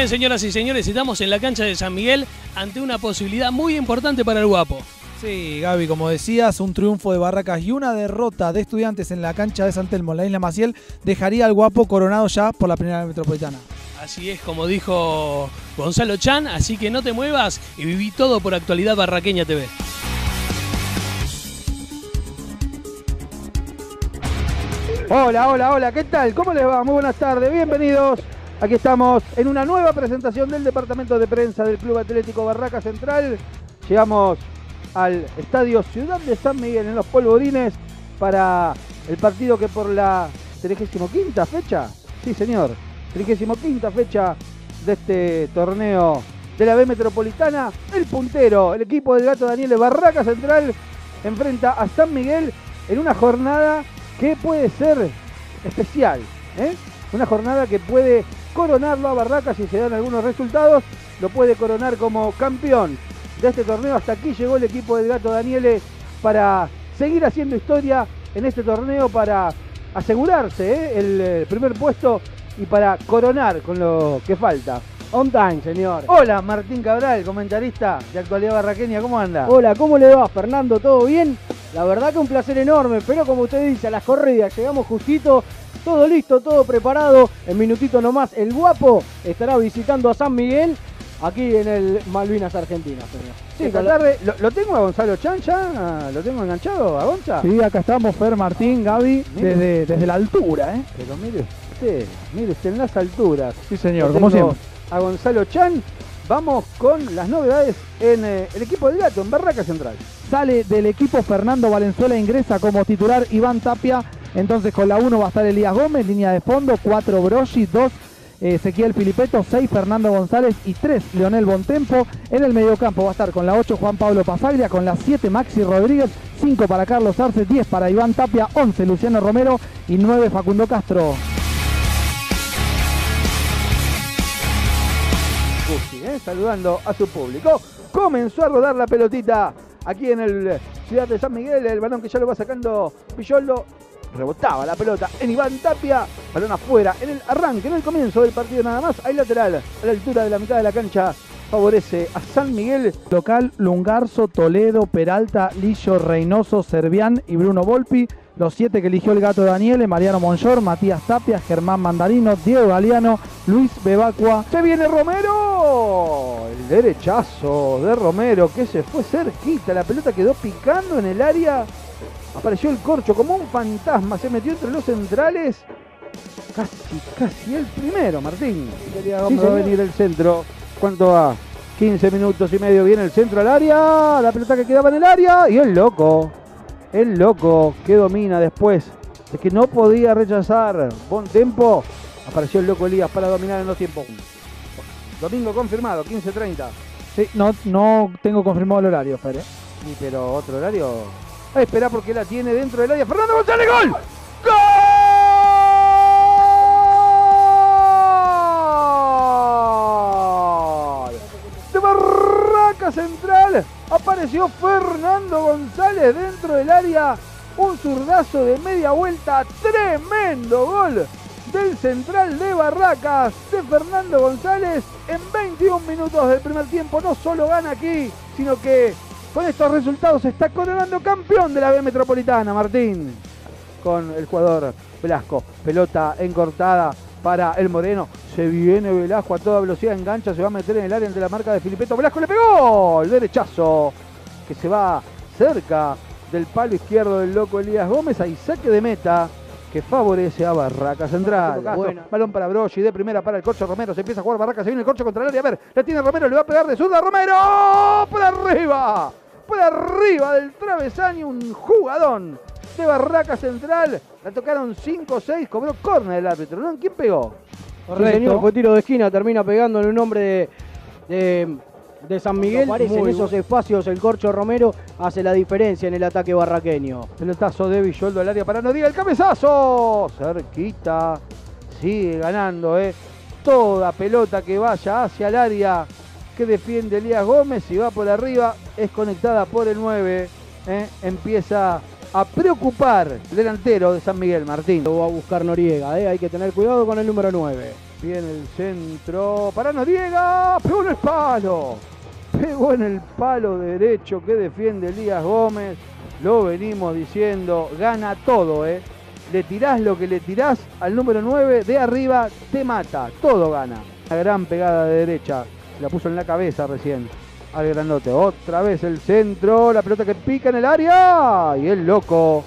Bien, señoras y señores, estamos en la cancha de San Miguel ante una posibilidad muy importante para el guapo. Sí, Gaby, como decías, un triunfo de Barracas y una derrota de estudiantes en la cancha de San Telmo, en la isla Maciel, dejaría al guapo coronado ya por la primera metropolitana. Así es, como dijo Gonzalo Chan, así que no te muevas y viví todo por Actualidad Barraqueña TV. Hola, hola, hola, ¿qué tal? ¿Cómo les va? Muy buenas tardes, bienvenidos Aquí estamos en una nueva presentación del departamento de prensa del Club Atlético Barraca Central. Llegamos al Estadio Ciudad de San Miguel en los Polvorines para el partido que por la 35 fecha, sí señor, 35 fecha de este torneo de la B Metropolitana, el puntero, el equipo del gato Daniel Barraca Central enfrenta a San Miguel en una jornada que puede ser especial, ¿eh? una jornada que puede coronarlo a Barracas si se dan algunos resultados, lo puede coronar como campeón de este torneo. Hasta aquí llegó el equipo del Gato Daniele para seguir haciendo historia en este torneo, para asegurarse ¿eh? el eh, primer puesto y para coronar con lo que falta. On time, señor. Hola, Martín Cabral, comentarista de Actualidad Barraqueña, ¿cómo anda? Hola, ¿cómo le va, Fernando? ¿Todo bien? La verdad que un placer enorme, pero como usted dice, a las corridas llegamos justito todo listo, todo preparado. En minutito nomás, el guapo estará visitando a San Miguel aquí en el Malvinas Argentina, señor. Sí, esta tarde, ¿lo, tengo a Gonzalo Chan ya? ¿Lo tengo enganchado a Gonza? Sí, acá estamos, Fer Martín, Gaby, desde, desde la altura, ¿eh? Pero mire usted, mire usted en las alturas. Sí, señor, como siempre. A Gonzalo Chan, vamos con las novedades en eh, el equipo del gato, en Barraca Central. Sale del equipo Fernando Valenzuela, ingresa como titular Iván Tapia entonces con la 1 va a estar Elías Gómez, línea de fondo, 4 Broschi, 2 eh, Ezequiel Filipeto, 6 Fernando González y 3 Leonel Bontempo. En el mediocampo va a estar con la 8 Juan Pablo Pasaglia, con la 7 Maxi Rodríguez, 5 para Carlos Arce, 10 para Iván Tapia, 11 Luciano Romero y 9 Facundo Castro. ¿eh? saludando a su público. Comenzó a rodar la pelotita aquí en el Ciudad de San Miguel, el balón que ya lo va sacando Pillolo rebotaba la pelota en Iván Tapia, balón afuera, en el arranque, en el comienzo del partido nada más, hay lateral, a la altura de la mitad de la cancha, favorece a San Miguel. Local, Lungarzo, Toledo, Peralta, Lillo, Reynoso, Servián y Bruno Volpi. Los siete que eligió el gato Daniele, Mariano Monchor, Matías Tapia, Germán Mandarino, Diego Galeano, Luis Bebacua. Se viene Romero. El derechazo de Romero que se fue cerquita. La pelota quedó picando en el área Apareció el corcho como un fantasma, se metió entre los centrales. Casi, casi el primero, Martín. Quería sí, a venir el centro. ¿Cuánto va? 15 minutos y medio viene el centro al área. La pelota que quedaba en el área. Y el loco. El loco que domina después de que no podía rechazar. Buen tempo. Apareció el loco Elías para dominar en los tiempos. Domingo confirmado, 15.30. Sí, no, no tengo confirmado el horario, Fer. Sí, pero otro horario a esperar porque la tiene dentro del área. Fernando González, gol. ¡Gol! De Barraca Central apareció Fernando González dentro del área. Un zurdazo de media vuelta. Tremendo gol del central de Barracas de Fernando González en 21 minutos del primer tiempo. No solo gana aquí, sino que con estos resultados se está coronando campeón de la B Metropolitana, Martín. Con el jugador Velasco. Pelota encortada para el Moreno. Se viene Velasco a toda velocidad, engancha, se va a meter en el área entre la marca de Filipeto. Velasco le pegó el derechazo que se va cerca del palo izquierdo del loco Elías Gómez. Ahí saque de meta que favorece a Barraca Central. Balón para Broggi, de primera para el Corcho Romero. Se empieza a jugar Barraca, se viene el Corcho contra el área. A ver, la tiene Romero, le va a pegar de zurda. ¡Romero! ¡Por arriba! Por arriba del travesaño, un jugadón de Barraca Central. La tocaron 5-6, cobró córner el árbitro. ¿no? ¿Quién pegó? Sí, señor, fue tiro de esquina, termina pegando en un hombre de, de, de San Miguel. Aparece en Muy esos espacios el Corcho Romero hace la diferencia en el ataque barraqueño. Pelotazo de Villoldo al área para Noriega. El cabezazo. Cerquita. Sigue ganando, ¿eh? Toda pelota que vaya hacia el área que defiende Elías Gómez y va por arriba. Es conectada por el 9. ¿eh? Empieza a preocupar el delantero de San Miguel, Martín. Lo va a buscar Noriega, ¿eh? hay que tener cuidado con el número 9. Viene el centro para Noriega. Pegó en el palo. Pegó en el palo derecho que defiende Elías Gómez. Lo venimos diciendo. Gana todo, ¿eh? Le tirás lo que le tirás al número 9 de arriba, te mata. Todo gana. Una gran pegada de derecha. La puso en la cabeza recién. Al grandote. Otra vez el centro. La pelota que pica en el área. Y el loco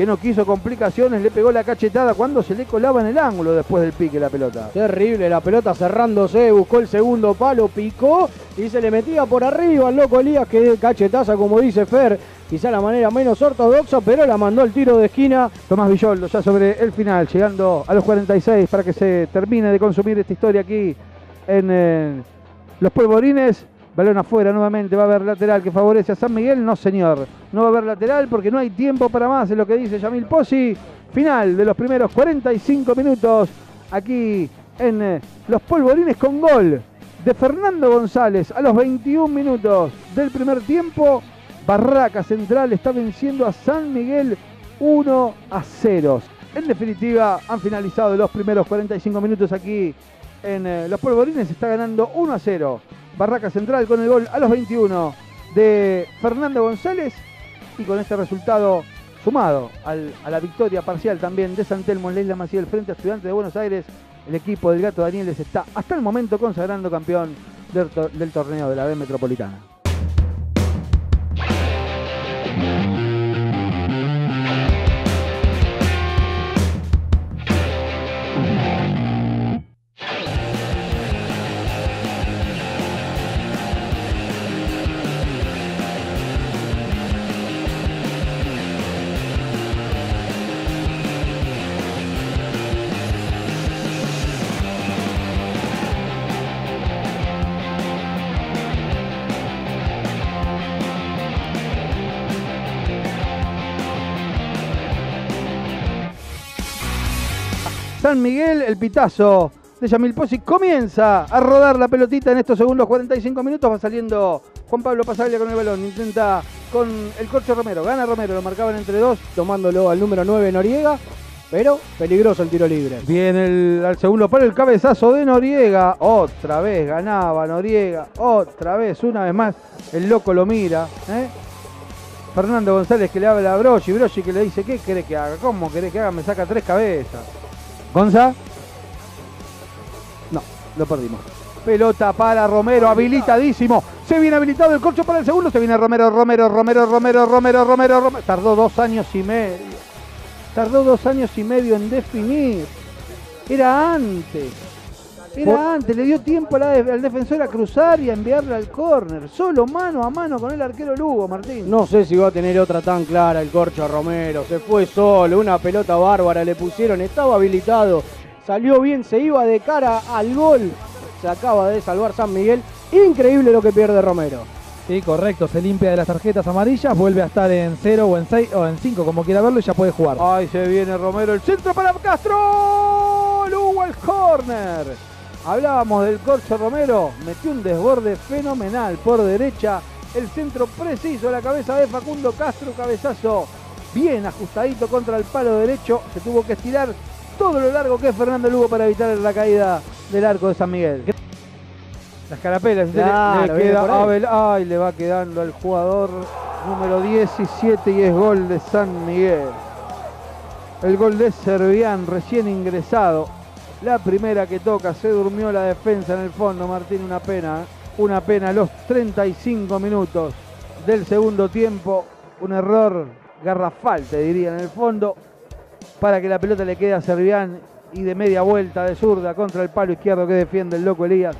que no quiso complicaciones, le pegó la cachetada cuando se le colaba en el ángulo después del pique la pelota. Terrible, la pelota cerrándose, buscó el segundo palo, picó y se le metía por arriba al loco Elías, que cachetaza, como dice Fer, quizá la manera menos ortodoxa, pero la mandó el tiro de esquina. Tomás Villoldo ya sobre el final, llegando a los 46 para que se termine de consumir esta historia aquí en eh, Los Polvorines. Balón afuera nuevamente, va a haber lateral que favorece a San Miguel. No, señor, no va a haber lateral porque no hay tiempo para más, es lo que dice Yamil Pozzi. Final de los primeros 45 minutos aquí en eh, Los Polvorines con gol de Fernando González a los 21 minutos del primer tiempo. Barraca Central está venciendo a San Miguel 1 a 0. En definitiva, han finalizado los primeros 45 minutos aquí en eh, Los Polvorines. Está ganando 1 a 0. Barraca Central con el gol a los 21 de Fernando González y con este resultado sumado a la victoria parcial también de San Telmo en la Isla Maciel frente a Estudiantes de Buenos Aires, el equipo del Gato Danieles está hasta el momento consagrando campeón del, del torneo de la B Metropolitana. Miguel, el pitazo de Yamil Pozzi comienza a rodar la pelotita en estos segundos 45 minutos. Va saliendo Juan Pablo Pasaglia con el balón. Intenta con el Corcho Romero. Gana Romero, lo marcaban entre dos. Tomándolo al número 9 Noriega, pero peligroso el tiro libre. Viene el, al segundo palo el cabezazo de Noriega. Otra vez ganaba Noriega. Otra vez, una vez más. El loco lo mira. ¿eh? Fernando González que le habla a Brochi. Brochi que le dice, ¿qué querés que haga? ¿Cómo querés que haga? Me saca tres cabezas. Gonza. No, lo perdimos. Pelota para Romero, habilitadísimo. Se viene habilitado el corcho para el segundo. Se viene Romero, Romero, Romero, Romero, Romero, Romero, Romero. Tardó dos años y medio. Tardó dos años y medio en definir. Era antes. Era Por- antes. Le dio tiempo a la de- al defensor a cruzar y a enviarla al córner. Solo mano a mano con el arquero Lugo, Martín. No sé si va a tener otra tan clara el Corcho Romero. Se fue solo, una pelota bárbara le pusieron, estaba habilitado. Salió bien, se iba de cara al gol. Se acaba de salvar San Miguel. Increíble lo que pierde Romero. Sí, correcto, se limpia de las tarjetas amarillas, vuelve a estar en 0 o en 6 o en 5, como quiera verlo, y ya puede jugar. Ahí se viene Romero, el centro para Castro. Lugo al córner. Hablábamos del Corcho Romero, metió un desborde fenomenal por derecha. El centro preciso a la cabeza de Facundo Castro, cabezazo bien ajustadito contra el palo derecho. Se tuvo que estirar todo lo largo que es Fernando Lugo para evitar la caída del arco de San Miguel. Las carapelas, le- Claro, le, queda por a ahí. Bel- ay, le va quedando al jugador número 17 y es gol de San Miguel. El gol de Servián, recién ingresado. La primera que toca, se durmió la defensa en el fondo, Martín, una pena. Una pena los 35 minutos del segundo tiempo. Un error garrafal, te diría, en el fondo. Para que la pelota le quede a Servián y de media vuelta de zurda contra el palo izquierdo que defiende el loco Elías.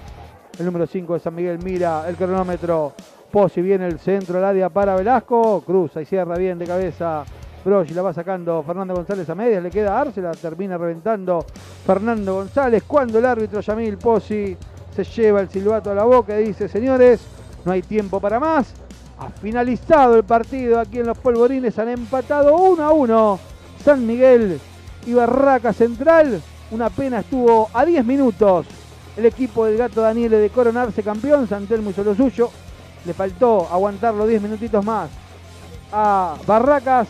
El número 5 de San Miguel mira el cronómetro. Posi viene el centro al área para Velasco. Cruza y cierra bien de cabeza Broggi la va sacando Fernando González a medias, le queda la termina reventando Fernando González. Cuando el árbitro Yamil Pozzi se lleva el silbato a la boca y dice, señores, no hay tiempo para más. Ha finalizado el partido aquí en los polvorines, han empatado 1 a 1 San Miguel y Barraca Central. Una pena estuvo a 10 minutos el equipo del gato Daniele de coronarse campeón. Santelmo hizo lo suyo. Le faltó aguantarlo 10 minutitos más a Barracas.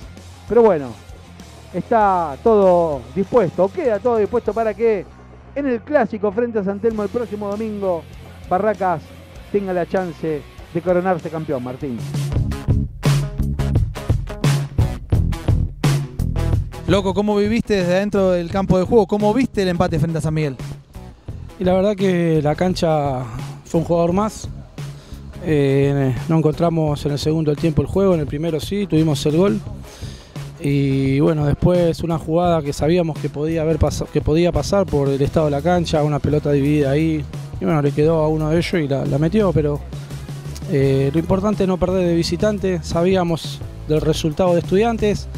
Pero bueno, está todo dispuesto, queda todo dispuesto para que en el clásico frente a Santelmo el próximo domingo Barracas tenga la chance de coronarse campeón, Martín. Loco, ¿cómo viviste desde dentro del campo de juego? ¿Cómo viste el empate frente a San Miguel? Y la verdad que la cancha fue un jugador más. Eh, no encontramos en el segundo del tiempo el juego, en el primero sí, tuvimos el gol. Y bueno, después una jugada que sabíamos que podía, haber que podía pasar por el estado de la cancha, una pelota dividida ahí. Y bueno, le quedó a uno de ellos y la, metió, pero eh, lo importante es no perder de visitante. Sabíamos del resultado de estudiantes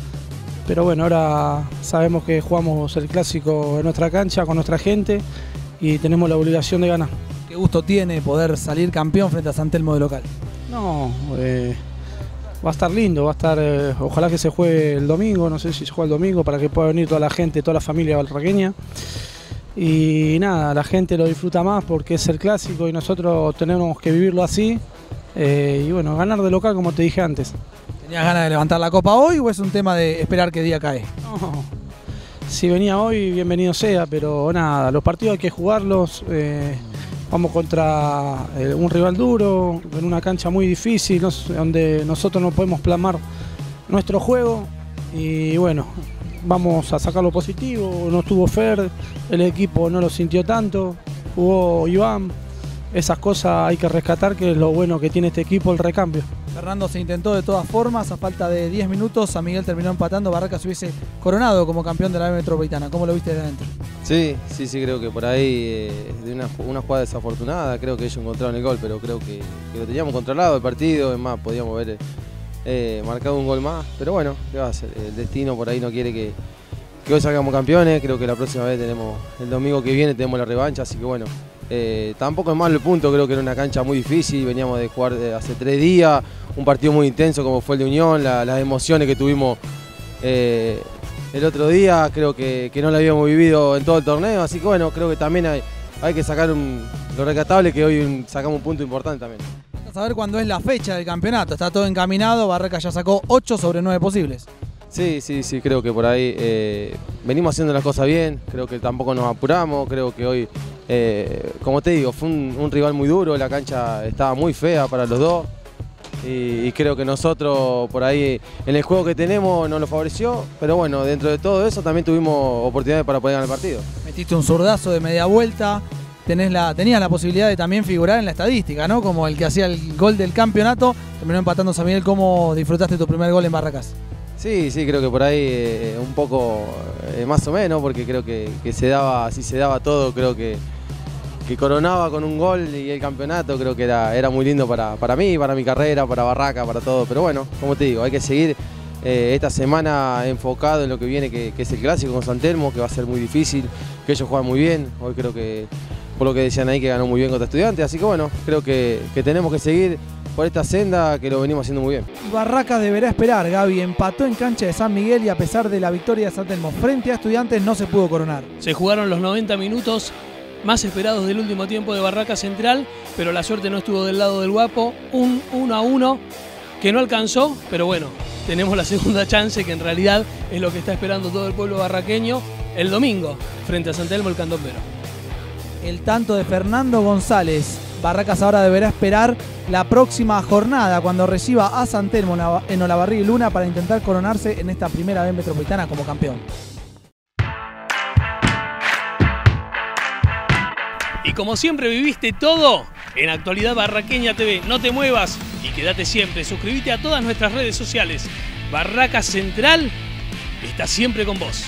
pero bueno, ahora sabemos que jugamos el clásico en nuestra cancha con nuestra gente y tenemos la obligación de ganar. ¿Qué gusto tiene poder salir campeón frente a San Telmo de local? No, eh, va a estar lindo, va a estar, eh, ojalá que se juegue el domingo, no sé si se juega el domingo para que pueda venir toda la gente, toda la familia valraqueña. Y nada, la gente lo disfruta más porque es el clásico y nosotros tenemos que vivirlo así. Eh, y bueno, ganar de local como te dije antes. ¿Tenías ganas de levantar la copa hoy o es un tema de esperar qué día cae? No. Si venía hoy, bienvenido sea, pero nada, los partidos hay que jugarlos. Eh, vamos contra eh, un rival duro, en una cancha muy difícil, donde nosotros no podemos plasmar nuestro juego. Y bueno, vamos a sacar lo positivo. No estuvo Fer, el equipo no lo sintió tanto, jugó Iván. Esas cosas hay que rescatar, que es lo bueno que tiene este equipo, el recambio. Fernando se intentó de todas formas, a falta de 10 minutos, San Miguel terminó empatando, Barracas se hubiese coronado como campeón de la metropolitana. ¿Cómo lo viste desde adentro? Sí, sí, sí, creo que por ahí, eh, de una, jugada desafortunada, creo que ellos encontraron el gol, pero creo que, lo teníamos controlado el partido, es más, podíamos haber eh, marcado un gol más, pero bueno, ¿qué va a hacer? El destino por ahí no quiere que, que hoy salgamos campeones, creo que la próxima vez tenemos, el domingo que viene tenemos la revancha, así que bueno, eh, tampoco es malo el punto, creo que era una cancha muy difícil, veníamos de jugar hace tres días, un partido muy intenso como fue el de Unión, las emociones que tuvimos eh, el otro día, creo que, no la habíamos vivido en todo el torneo, así que bueno, creo que también hay, hay que sacar lo recatable que hoy sacamos un punto importante también. A saber cuándo es la fecha del campeonato, está todo encaminado, Barreca ya sacó 8 sobre 9 posibles. Sí, sí, sí, creo que por ahí eh, venimos haciendo las cosas bien, creo que tampoco nos apuramos, creo que hoy eh, como te digo, fue un, rival muy duro, la cancha estaba muy fea para los dos y, creo que nosotros por ahí en el juego que tenemos no lo favoreció, pero bueno, dentro de todo eso también tuvimos oportunidades para poder ganar el partido. Metiste un zurdazo de media vuelta, tenés la, tenías la posibilidad de también figurar en la estadística, ¿no? Como el que hacía el gol del campeonato, terminó empatando San Miguel, ¿cómo disfrutaste tu primer gol en Barracas? Sí, sí, creo que por ahí eh, un poco eh, más o menos, porque creo que, que, se daba, si se daba todo, creo que que coronaba con un gol y el campeonato, creo que era, era muy lindo para, para mí, para mi carrera, para Barraca, para todo. Pero bueno, como te digo, hay que seguir eh, esta semana enfocado en lo que viene, que, es el clásico con San Telmo, que va a ser muy difícil, que ellos juegan muy bien. Hoy creo que, por lo que decían ahí, que ganó muy bien contra estudiantes. Así que bueno, creo que, tenemos que seguir por esta senda que lo venimos haciendo muy bien. Barraca deberá esperar, Gaby empató en cancha de San Miguel y a pesar de la victoria de San Telmo frente a estudiantes no se pudo coronar. Se jugaron los 90 minutos más esperados del último tiempo de Barraca Central, pero la suerte no estuvo del lado del guapo. Un 1 a 1 que no alcanzó, pero bueno, tenemos la segunda chance que en realidad es lo que está esperando todo el pueblo barraqueño el domingo frente a Santelmo el Candombero. El tanto de Fernando González. Barracas ahora deberá esperar la próxima jornada cuando reciba a Santelmo en Olavarría y Luna para intentar coronarse en esta primera vez metropolitana como campeón. Y como siempre viviste todo en Actualidad Barraqueña TV. No te muevas y quédate siempre. Suscríbete a todas nuestras redes sociales. Barraca Central está siempre con vos.